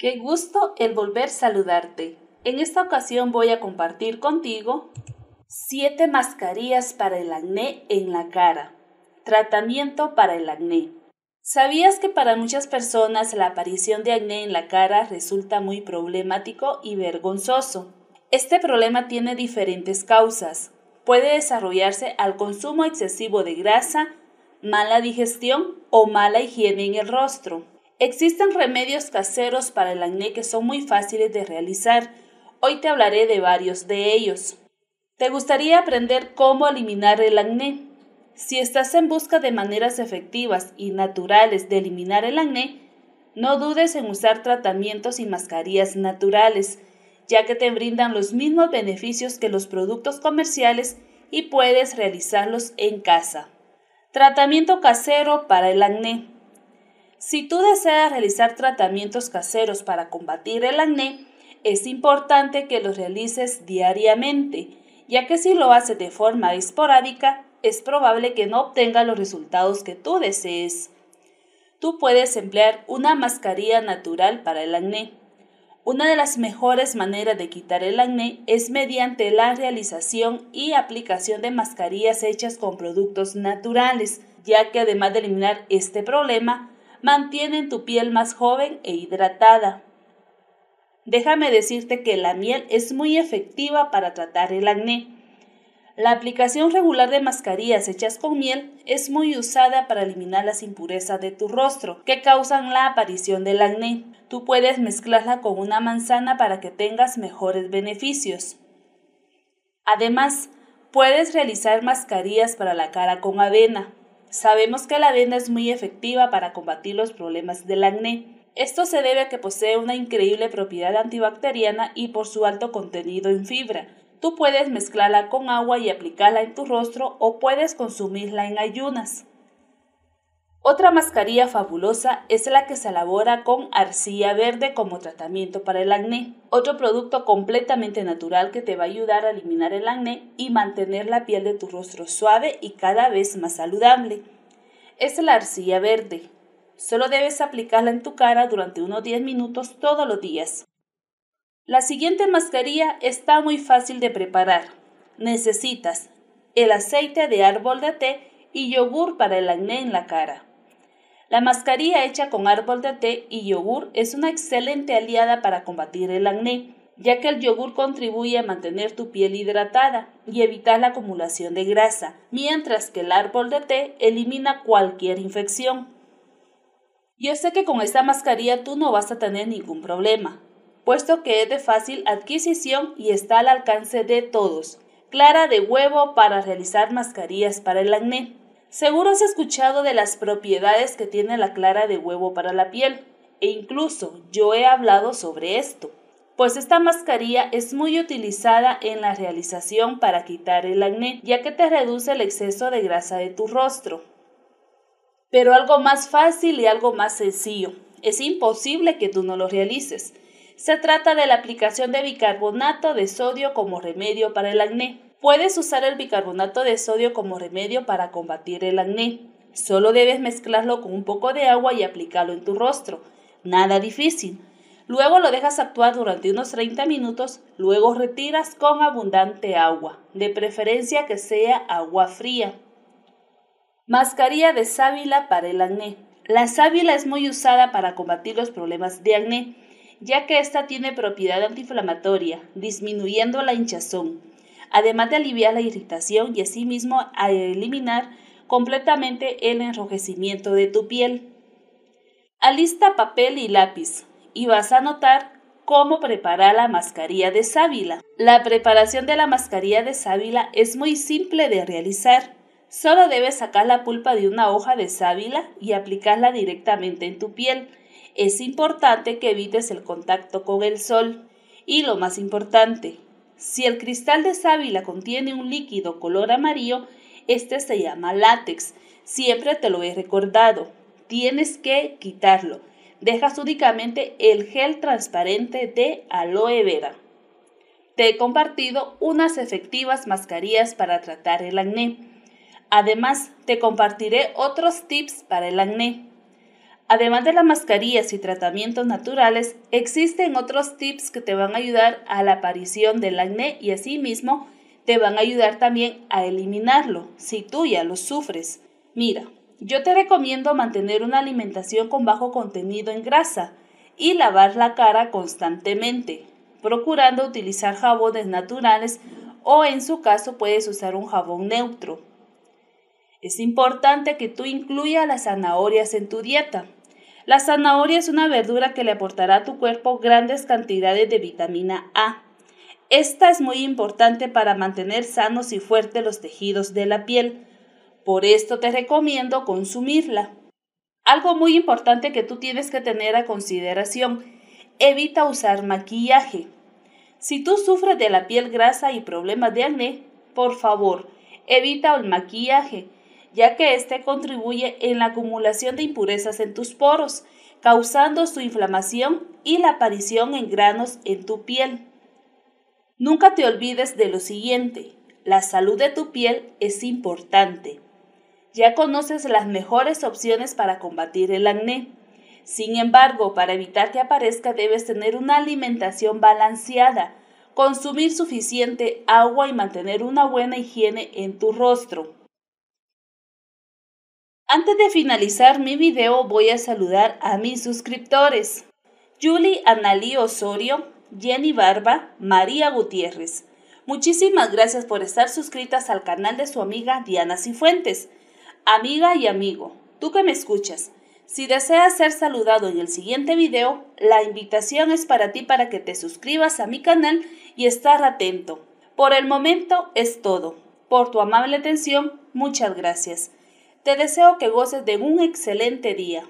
Qué gusto el volver a saludarte. En esta ocasión voy a compartir contigo 7 mascarillas para el acné en la cara. Tratamiento para el acné. ¿Sabías que para muchas personas la aparición de acné en la cara resulta muy problemático y vergonzoso? Este problema tiene diferentes causas. Puede desarrollarse al consumo excesivo de grasa, mala digestión o mala higiene en el rostro. Existen remedios caseros para el acné que son muy fáciles de realizar. Hoy te hablaré de varios de ellos. ¿Te gustaría aprender cómo eliminar el acné? Si estás en busca de maneras efectivas y naturales de eliminar el acné, no dudes en usar tratamientos y mascarillas naturales, ya que te brindan los mismos beneficios que los productos comerciales y puedes realizarlos en casa. Tratamiento casero para el acné. Si tú deseas realizar tratamientos caseros para combatir el acné, es importante que los realices diariamente, ya que si lo haces de forma esporádica, es probable que no obtenga los resultados que tú desees. Tú puedes emplear una mascarilla natural para el acné. Una de las mejores maneras de quitar el acné es mediante la realización y aplicación de mascarillas hechas con productos naturales, ya que además de eliminar este problema, mantienen tu piel más joven e hidratada. Déjame decirte que la miel es muy efectiva para tratar el acné. La aplicación regular de mascarillas hechas con miel es muy usada para eliminar las impurezas de tu rostro que causan la aparición del acné. Tú puedes mezclarla con una manzana para que tengas mejores beneficios. Además, puedes realizar mascarillas para la cara con avena. Sabemos que la avena es muy efectiva para combatir los problemas del acné. Esto se debe a que posee una increíble propiedad antibacteriana y por su alto contenido en fibra. Tú puedes mezclarla con agua y aplicarla en tu rostro o puedes consumirla en ayunas. Otra mascarilla fabulosa es la que se elabora con arcilla verde como tratamiento para el acné, otro producto completamente natural que te va a ayudar a eliminar el acné y mantener la piel de tu rostro suave y cada vez más saludable. Es la arcilla verde. Solo debes aplicarla en tu cara durante unos 10 minutos todos los días. La siguiente mascarilla está muy fácil de preparar. Necesitas el aceite de árbol de té y yogur para el acné en la cara. La mascarilla hecha con árbol de té y yogur es una excelente aliada para combatir el acné, ya que el yogur contribuye a mantener tu piel hidratada y evitar la acumulación de grasa, mientras que el árbol de té elimina cualquier infección. Yo sé que con esta mascarilla tú no vas a tener ningún problema, puesto que es de fácil adquisición y está al alcance de todos. Clara de huevo para realizar mascarillas para el acné. Seguro has escuchado de las propiedades que tiene la clara de huevo para la piel, e incluso yo he hablado sobre esto, pues esta mascarilla es muy utilizada en la realización para quitar el acné, ya que te reduce el exceso de grasa de tu rostro. Pero algo más fácil y algo más sencillo, es imposible que tú no lo realices. Se trata de la aplicación de bicarbonato de sodio como remedio para el acné. Puedes usar el bicarbonato de sodio como remedio para combatir el acné. Solo debes mezclarlo con un poco de agua y aplicarlo en tu rostro. Nada difícil. Luego lo dejas actuar durante unos 30 minutos, luego retiras con abundante agua, de preferencia que sea agua fría. Mascarilla de sábila para el acné. La sábila es muy usada para combatir los problemas de acné, ya que esta tiene propiedad antiinflamatoria, disminuyendo la hinchazón además de aliviar la irritación y asimismo a eliminar completamente el enrojecimiento de tu piel. Alista papel y lápiz y vas a notar cómo preparar la mascarilla de sábila. La preparación de la mascarilla de sábila es muy simple de realizar. Solo debes sacar la pulpa de una hoja de sábila y aplicarla directamente en tu piel. Es importante que evites el contacto con el sol. Y lo más importante, si el cristal de sábila contiene un líquido color amarillo, este se llama látex. Siempre te lo he recordado. Tienes que quitarlo. Dejas únicamente el gel transparente de aloe vera. Te he compartido unas efectivas mascarillas para tratar el acné. Además, te compartiré otros tips para el acné. Además de las mascarillas y tratamientos naturales, existen otros tips que te van a ayudar a la aparición del acné y asimismo te van a ayudar también a eliminarlo si tú ya lo sufres. Mira, yo te recomiendo mantener una alimentación con bajo contenido en grasa y lavar la cara constantemente, procurando utilizar jabones naturales o en su caso puedes usar un jabón neutro. Es importante que tú incluyas las zanahorias en tu dieta. La zanahoria es una verdura que le aportará a tu cuerpo grandes cantidades de vitamina A. Esta es muy importante para mantener sanos y fuertes los tejidos de la piel. Por esto te recomiendo consumirla. Algo muy importante que tú tienes que tener a consideración, evita usar maquillaje. Si tú sufres de la piel grasa y problemas de acné, por favor, evita el maquillaje ya que éste contribuye en la acumulación de impurezas en tus poros, causando su inflamación y la aparición en granos en tu piel. Nunca te olvides de lo siguiente, la salud de tu piel es importante. Ya conoces las mejores opciones para combatir el acné. Sin embargo, para evitar que aparezca debes tener una alimentación balanceada, consumir suficiente agua y mantener una buena higiene en tu rostro. Antes de finalizar mi video voy a saludar a mis suscriptores. Julie Analí Osorio, Jenny Barba, María Gutiérrez. Muchísimas gracias por estar suscritas al canal de su amiga Diana Cifuentes. Amiga y amigo, tú que me escuchas, si deseas ser saludado en el siguiente video, la invitación es para ti para que te suscribas a mi canal y estar atento. Por el momento es todo. Por tu amable atención, muchas gracias. Te deseo que goces de un excelente día.